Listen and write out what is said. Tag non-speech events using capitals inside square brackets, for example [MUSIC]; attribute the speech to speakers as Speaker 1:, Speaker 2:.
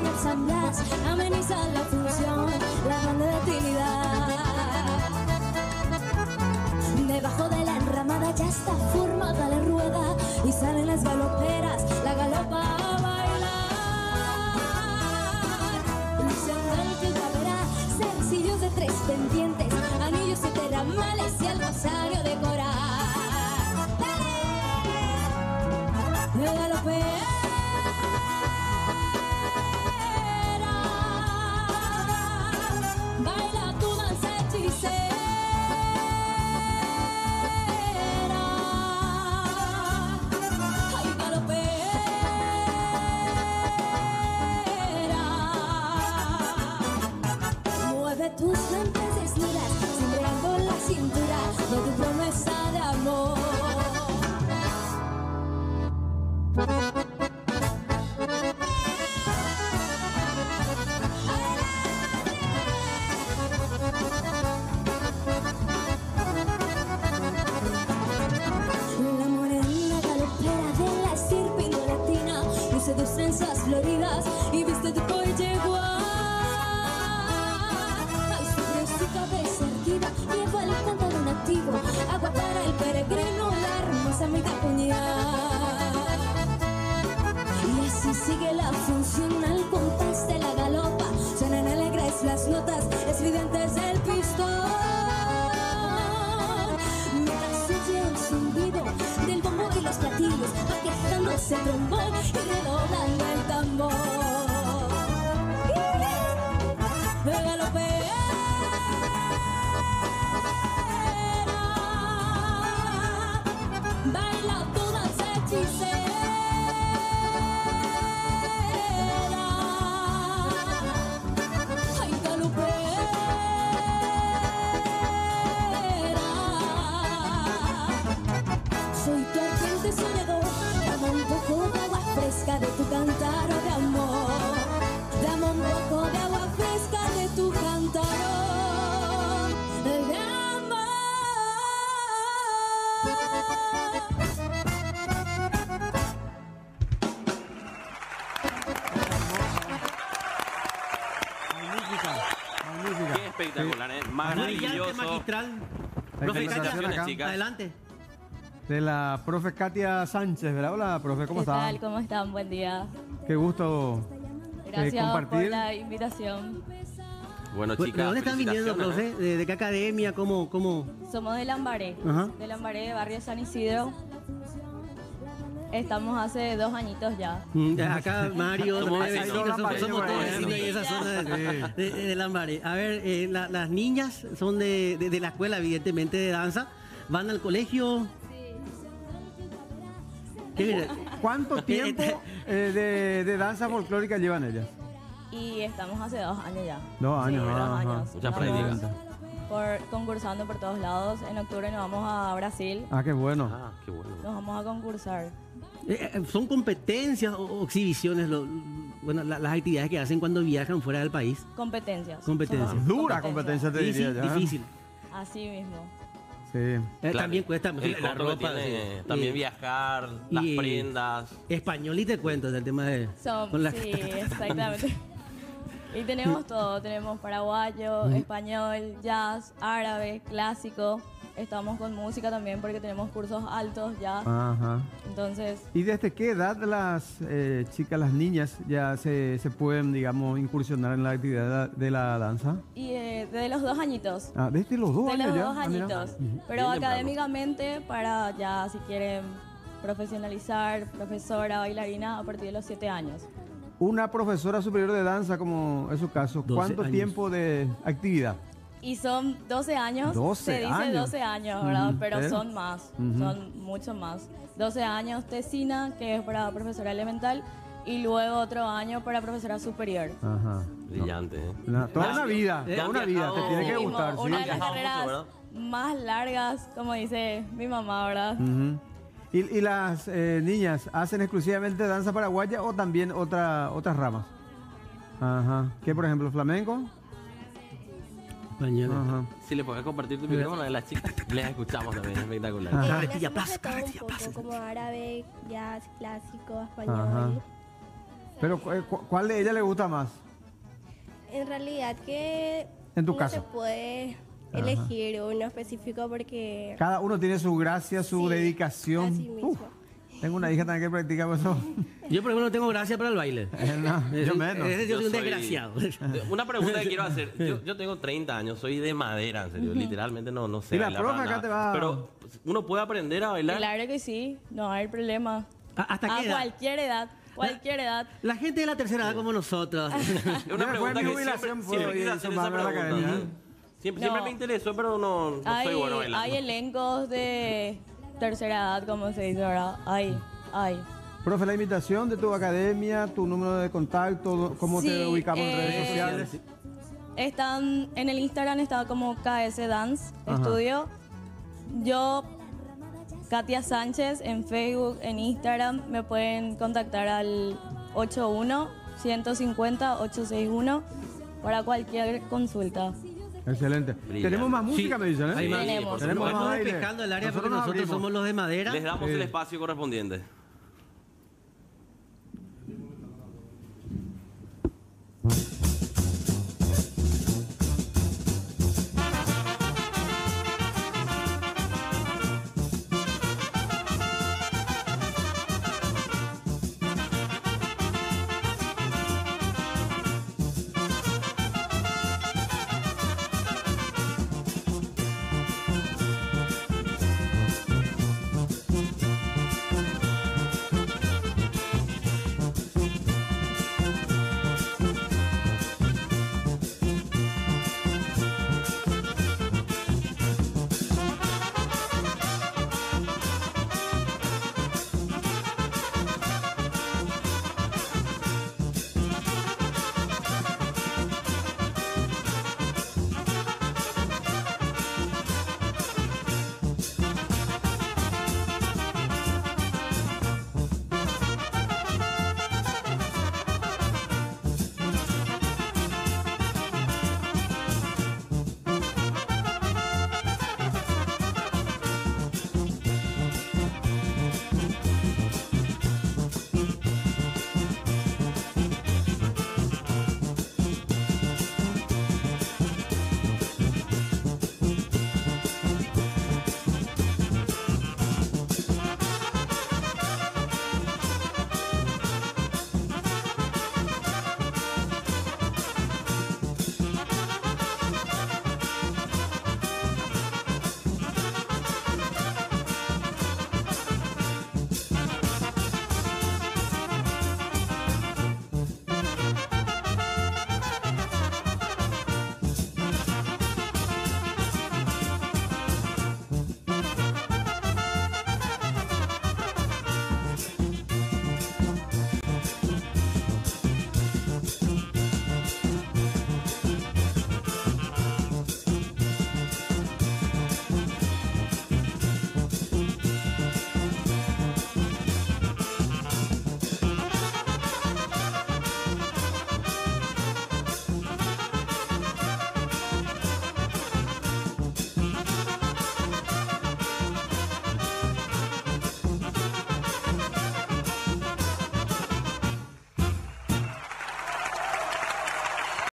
Speaker 1: señor San Blas ameniza la función, la grande de Trinidad. Debajo de la enramada ya está formada la rueda y salen las galoperas, la galopa a bailar. Luciendo el que verá sencillos de tres pendientes, floridas y viste tu cuello igual Ay, sobre su cabeza erguida lleva el canto de un nativo Agua para el peregrino, la hermosa mitad puñal. Y así sigue la función al compás de la galopa. Suenan alegres las notas estridentes del pistón. Mientras oye el zumbido del bombo y los platillos Va quejándose el trombón
Speaker 2: espectacular, ¿eh?
Speaker 3: Brillante,
Speaker 2: Maravilloso.
Speaker 3: magistral. Profe Katia,
Speaker 4: acá
Speaker 2: chicas.
Speaker 3: adelante.
Speaker 4: De la profe Katia Sánchez, ¿verdad? Hola, profe, ¿cómo
Speaker 5: ¿Qué
Speaker 4: está?
Speaker 5: tal? ¿Cómo están? Buen día.
Speaker 4: Qué gusto eh,
Speaker 5: Gracias por
Speaker 4: compartir.
Speaker 5: la invitación.
Speaker 2: Bueno,
Speaker 3: ¿De
Speaker 2: chicas,
Speaker 3: dónde están viniendo,
Speaker 2: felicitaciones,
Speaker 3: profe? ¿De, de qué academia? ¿Cómo? cómo?
Speaker 5: Somos de Lambaré,
Speaker 3: Ajá.
Speaker 5: de Lambaré, barrio San Isidro. Estamos hace dos añitos ya.
Speaker 3: Mm, Acá Mario,
Speaker 2: Somos vecinos.
Speaker 3: todos vecinos en esa zona de, de, de Lambaré. A ver, eh, la- las niñas son de, de- de la escuela, evidentemente, de danza. ¿Van al colegio? ¿Qué mira?
Speaker 4: ¿Cuánto tiempo eh, de, de danza folclórica llevan ellas?
Speaker 5: Y estamos hace dos años ya.
Speaker 4: Dos años,
Speaker 5: Sí, dos años. Por, concursando por todos lados. En octubre nos vamos a Brasil.
Speaker 4: Ah, qué bueno.
Speaker 2: Ah, qué bueno.
Speaker 5: Nos vamos a concursar.
Speaker 3: Eh, eh, ¿Son competencias o, exhibiciones lo- bueno, la- las actividades que hacen cuando viajan fuera del país?
Speaker 5: Competencias.
Speaker 3: Competencias.
Speaker 5: Somos
Speaker 4: Dura competencia, te
Speaker 3: Difícil,
Speaker 4: diría ya.
Speaker 3: difícil.
Speaker 5: Así mismo.
Speaker 4: Sí.
Speaker 3: Eh,
Speaker 2: Claro,
Speaker 3: También cuesta
Speaker 2: el
Speaker 3: la ropa.
Speaker 2: tiene,
Speaker 3: sí.
Speaker 2: también
Speaker 3: Y-
Speaker 2: viajar, las prendas.
Speaker 3: Español y te cuento del tema de.
Speaker 5: Son,
Speaker 3: con la-
Speaker 5: sí, [LAUGHS] exactamente. Y tenemos todo, tenemos paraguayo, español, jazz, árabe, clásico. Estamos con música también porque tenemos cursos altos ya.
Speaker 4: Ajá.
Speaker 5: Entonces,
Speaker 4: ¿Y desde qué edad las eh, chicas, las niñas, ya se, se pueden, digamos, incursionar en la actividad de la danza?
Speaker 5: y eh, de los dos añitos.
Speaker 4: Ah, desde los dos años
Speaker 5: los
Speaker 4: ya.
Speaker 5: dos
Speaker 4: Ah,
Speaker 5: añitos. Pero
Speaker 2: Bien temprano.
Speaker 5: académicamente, para ya si quieren profesionalizar, profesora, bailarina, a partir de los siete años.
Speaker 4: Una profesora superior de danza, como es su caso,
Speaker 3: 12
Speaker 4: ¿cuánto
Speaker 3: años.
Speaker 4: tiempo de actividad?
Speaker 5: Y son 12 años.
Speaker 4: 12
Speaker 5: se dice
Speaker 4: años.
Speaker 5: 12 años, ¿verdad? Pero
Speaker 4: pero-
Speaker 5: son más. Son mucho más. 12 años tesina, que es para profesora elemental. Y luego otro año para profesora superior.
Speaker 4: Ajá.
Speaker 2: Brillante, ¿eh?
Speaker 4: Toda una vida, toda una vida, te tiene que gustar, sí.
Speaker 5: Una de las carreras
Speaker 2: ¿verdad?
Speaker 5: más largas, como dice mi mamá, ¿verdad?
Speaker 4: ¿Y, y las eh, niñas hacen exclusivamente danza paraguaya o también otra, otras ramas? Ajá. ¿Qué, por ejemplo, flamenco?
Speaker 3: Español.
Speaker 4: Ajá.
Speaker 2: Si le puedes compartir tu micrófono de las chicas, les escuchamos también, es espectacular.
Speaker 4: Ajá.
Speaker 6: Eh,
Speaker 3: Carretilla Plaza, Carretilla Plaza.
Speaker 6: como árabe, jazz, clásico,
Speaker 4: Ajá.
Speaker 6: español.
Speaker 4: Pero cu- eh, cu- ¿cuál de ella le gusta más?
Speaker 6: En realidad que
Speaker 4: En tu
Speaker 6: no
Speaker 4: caso.
Speaker 6: se puede elegir uno específico porque
Speaker 4: Cada uno tiene su gracia, su
Speaker 6: Sí,
Speaker 4: dedicación.
Speaker 6: así mismo.
Speaker 4: Uf, tengo una hija también que practica eso.
Speaker 3: Yo, por ejemplo, no tengo gracia para el baile. [LAUGHS]
Speaker 4: No, yo menos.
Speaker 3: yo soy un desgraciado. [LAUGHS]
Speaker 2: Una pregunta que quiero hacer. Yo, [LAUGHS] yo tengo 30 años, soy de madera, en serio. Literalmente no, no sé.
Speaker 4: Y la profe acá
Speaker 2: nada.
Speaker 4: te va-
Speaker 2: Pero uno puede aprender a bailar.
Speaker 5: Claro que sí, no hay problema.
Speaker 3: ¿A- ¿Hasta
Speaker 5: A
Speaker 3: qué edad?
Speaker 5: cualquier edad, cualquier edad.
Speaker 3: La gente de la tercera edad como nosotros.
Speaker 2: Una pregunta
Speaker 4: mi
Speaker 2: que
Speaker 4: jubilación,
Speaker 2: siempre, siempre
Speaker 4: ir
Speaker 2: quise
Speaker 4: a
Speaker 2: hacer
Speaker 4: sumarme
Speaker 2: esa
Speaker 4: a la
Speaker 2: pregunta.
Speaker 4: academia.
Speaker 2: Siempre,
Speaker 5: No.
Speaker 2: siempre me interesó, pero no, no
Speaker 5: hay,
Speaker 2: soy bueno bailando.
Speaker 5: hay elencos de tercera edad, como se dice ahora. Hay, hay.
Speaker 4: Profe, la invitación de tu academia, tu número de contacto, cómo te
Speaker 5: Sí,
Speaker 4: ubicamos en redes
Speaker 5: eh,
Speaker 4: sociales.
Speaker 5: Están en el Instagram está como KS Dance
Speaker 4: Ajá.
Speaker 5: Studio. Yo, Katia Sánchez, en Facebook, en Instagram, me pueden contactar al 81-150-861 para cualquier consulta.
Speaker 4: Excelente.
Speaker 2: Brillante.
Speaker 4: Tenemos más música, me dicen, ¿eh?
Speaker 3: Más.
Speaker 5: Tenemos.
Speaker 4: Tenemos más
Speaker 3: Estamos
Speaker 4: baile.
Speaker 3: despejando el área porque
Speaker 4: nos
Speaker 3: nosotros
Speaker 4: abrimos.
Speaker 3: somos los de madera.
Speaker 2: Les damos
Speaker 4: Sí.
Speaker 2: el espacio correspondiente.